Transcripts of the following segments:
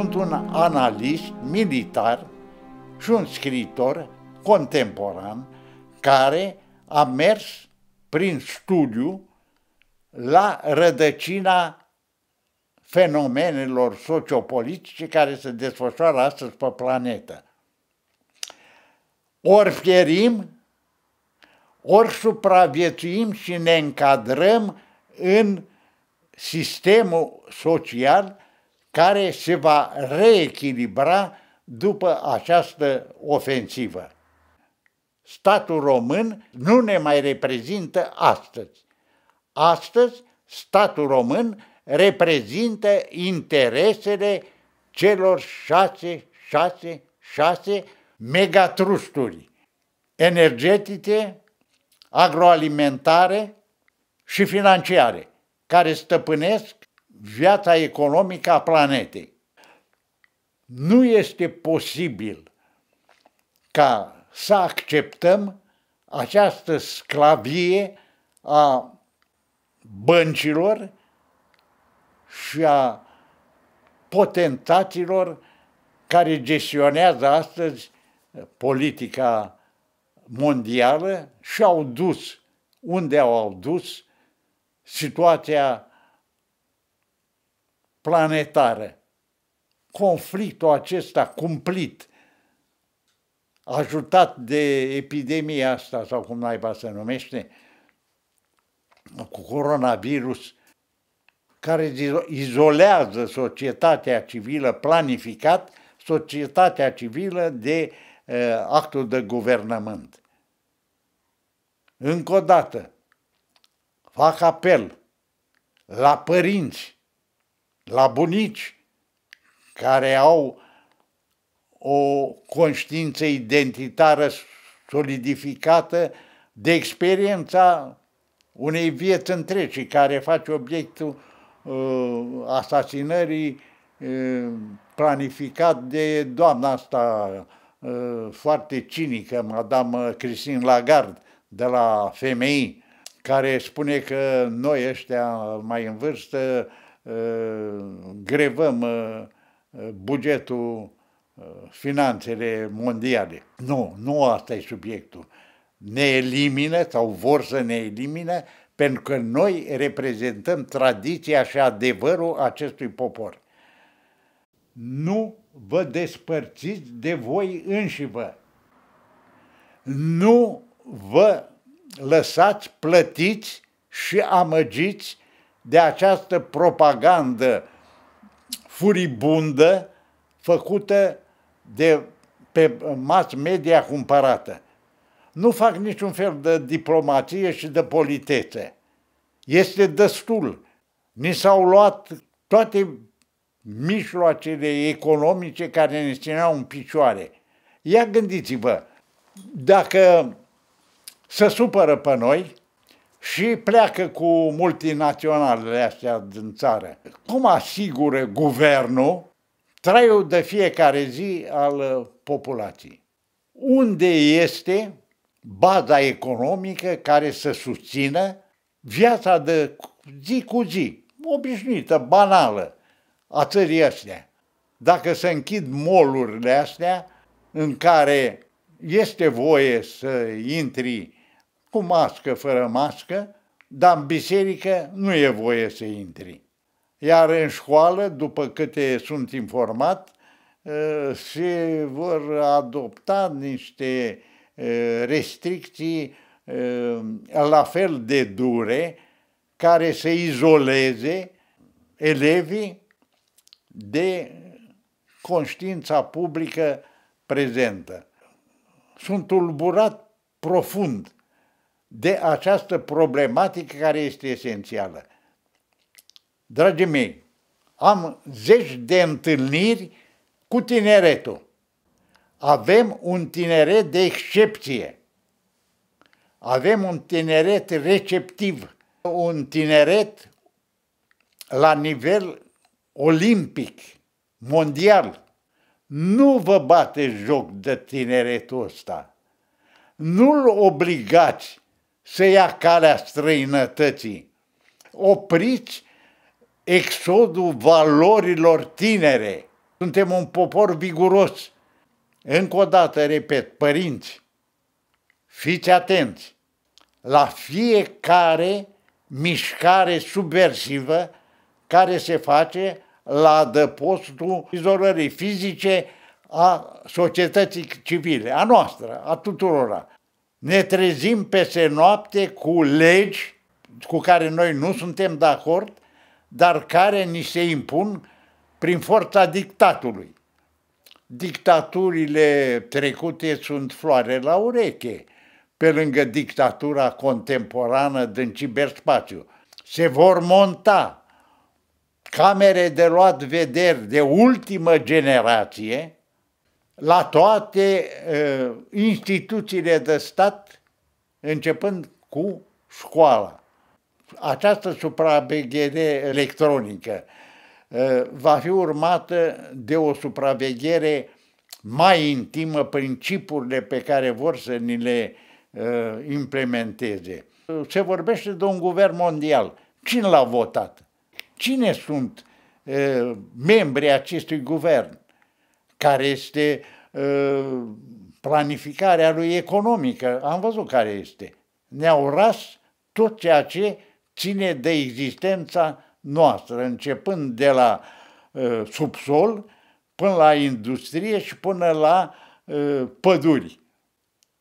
sunt un analist militar și un scriitor contemporan care a mers prin studiu la rădăcina fenomenelor sociopolitice care se desfășoară astăzi pe planetă. Ori pierim, ori supraviețuim și ne încadrăm în sistemul social care se va reechilibra după această ofensivă. Statul român nu ne mai reprezintă astăzi. Astăzi, statul român reprezintă interesele celor șase, șase, șase megatrusturi energetice, agroalimentare și financiare, care stăpânesc viața economică a planetei. Nu este posibil ca să acceptăm această sclavie a băncilor și a potentaților care gestionează astăzi politica mondială și au dus unde au dus situația planetară. Conflictul acesta cumplit, ajutat de epidemia asta, sau cum naiba se numește, cu coronavirus, care izolează societatea civilă planificat, societatea civilă de uh, actul de guvernământ. Încă o dată, fac apel la părinți, la bunici care au o conștiință identitară solidificată de experiența unei vieți întregi care face obiectul uh, asasinării uh, planificat de doamna asta uh, foarte cinică, Madame Christine Lagarde, de la FMI, care spune că noi ăștia mai în vârstă uh, grevăm uh, bugetul, uh, finanțele mondiale. Nu, nu asta e subiectul. Ne elimină sau vor să ne elimine pentru că noi reprezentăm tradiția și adevărul acestui popor. Nu vă despărțiți de voi înșivă. Nu vă lăsați plătiți și amăgiți de această propagandă furibundă făcută de, pe mass media cumpărată. Nu fac niciun fel de diplomație și de politețe. Este destul. Ni s-au luat toate mijloacele economice care ne țineau în picioare. Ia gândiți-vă, dacă se supără pe noi și pleacă cu multinaționalele astea din țară. Cum asigură guvernul traiul de fiecare zi al populației? Unde este baza economică care să susțină viața de zi cu zi, obișnuită, banală, a țării astea? Dacă se închid molurile astea în care este voie să intri cu mască, fără mască, dar în biserică nu e voie să intri. Iar în școală, după câte sunt informat, ă, se vor adopta niște ă, restricții ă, la fel de dure care să izoleze elevii de conștiința publică prezentă. Sunt tulburat profund de această problematică care este esențială. Dragii mei, am zeci de întâlniri cu tineretul. Avem un tineret de excepție. Avem un tineret receptiv, un tineret la nivel olimpic, mondial. Nu vă bate joc de tineretul ăsta. Nu-l obligați să ia calea străinătății. Opriți exodul valorilor tinere. Suntem un popor viguros. Încă o dată, repet, părinți, fiți atenți la fiecare mișcare subversivă care se face la adăpostul izolării fizice a societății civile, a noastră, a tuturora. Ne trezim peste noapte cu legi cu care noi nu suntem de acord, dar care ni se impun prin forța dictatului. Dictaturile trecute sunt floare la ureche, pe lângă dictatura contemporană din ciberspațiu. Se vor monta camere de luat vederi de ultimă generație la toate uh, instituțiile de stat, începând cu școala. Această supraveghere electronică uh, va fi urmată de o supraveghere mai intimă prin chipurile pe care vor să ni le uh, implementeze. Se vorbește de un guvern mondial. Cine l-a votat? Cine sunt uh, membrii acestui guvern? Care este uh, planificarea lui economică? Am văzut care este. Ne-au ras tot ceea ce ține de existența noastră, începând de la uh, subsol până la industrie și până la uh, păduri.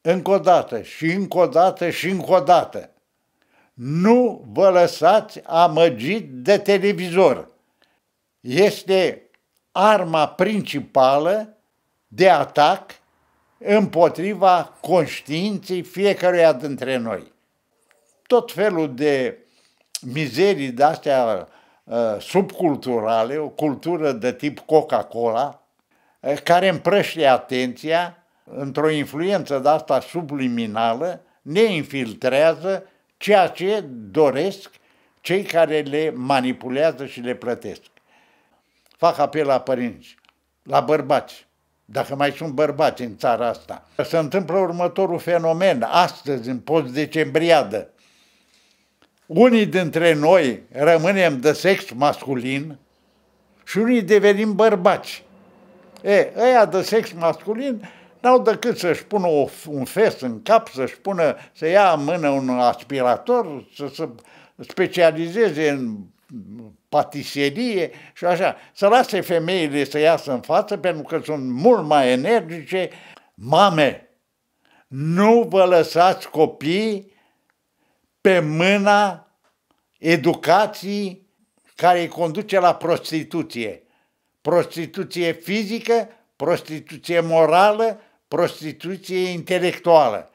Încă o dată și încă o dată și încă o dată. Nu vă lăsați amăgit de televizor. Este arma principală de atac împotriva conștiinței fiecăruia dintre noi. Tot felul de mizerii de-astea uh, subculturale, o cultură de tip Coca-Cola, uh, care împrăște atenția într-o influență de asta subliminală, ne infiltrează ceea ce doresc cei care le manipulează și le plătesc. Fac apel la părinți, la bărbați, dacă mai sunt bărbați în țara asta. Se întâmplă următorul fenomen, astăzi, în post decembriadă. Unii dintre noi rămânem de sex masculin și unii devenim bărbați. E, ăia de sex masculin n-au decât să-și pună o, un fes în cap, să-și pună, să ia în mână un aspirator, să se specializeze în patiserie și așa. Să lase femeile să iasă în față pentru că sunt mult mai energice. Mame, nu vă lăsați copii pe mâna educației care îi conduce la prostituție. Prostituție fizică, prostituție morală, prostituție intelectuală.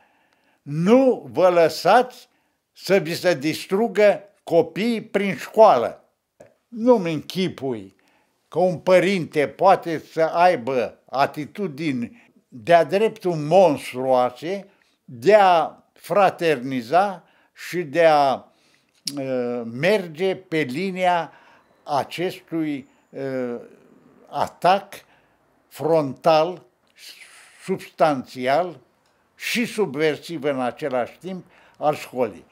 Nu vă lăsați să vi se distrugă copiii prin școală. Nu-mi închipui că un părinte poate să aibă atitudini de-a dreptul monstruoase de a fraterniza și de a uh, merge pe linia acestui uh, atac frontal, substanțial și subversiv în același timp al școlii.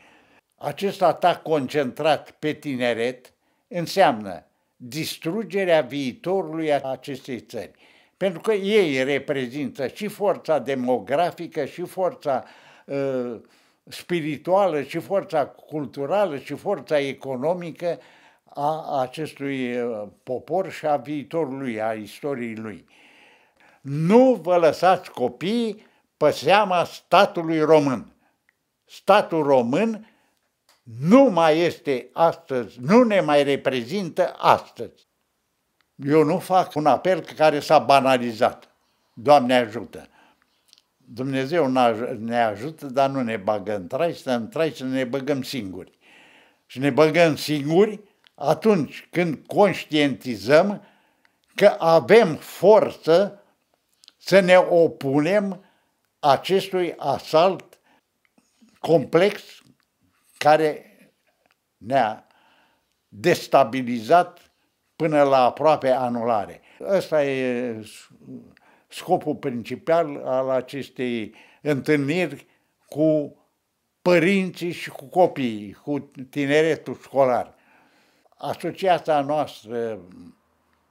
Acest atac concentrat pe tineret înseamnă distrugerea viitorului acestei țări. Pentru că ei reprezintă și forța demografică, și forța uh, spirituală, și forța culturală, și forța economică a acestui uh, popor și a viitorului, a istoriei lui. Nu vă lăsați copiii pe seama statului român. Statul român nu mai este astăzi, nu ne mai reprezintă astăzi. Eu nu fac un apel care s-a banalizat. Doamne ajută! Dumnezeu ne ajută, dar nu ne bagă în trai, să în trai să ne băgăm singuri. Și ne băgăm singuri atunci când conștientizăm că avem forță să ne opunem acestui asalt complex care ne-a destabilizat până la aproape anulare. Ăsta e scopul principal al acestei întâlniri cu părinții și cu copiii, cu tineretul școlar. Asociația noastră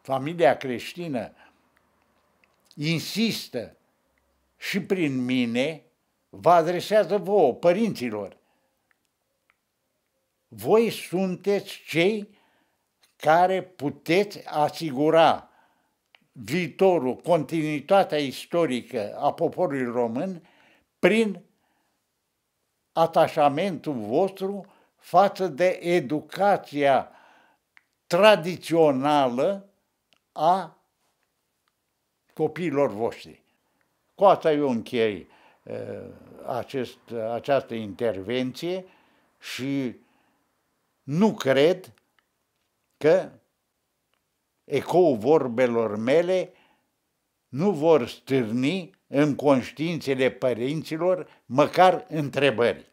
familia creștină insistă și prin mine, vă adresează vouă, părinților. Voi sunteți cei care puteți asigura viitorul, continuitatea istorică a poporului român prin atașamentul vostru față de educația tradițională a copiilor voștri. Cu asta eu închei uh, acest, această intervenție și nu cred că ecoul vorbelor mele nu vor stârni în conștiințele părinților măcar întrebări.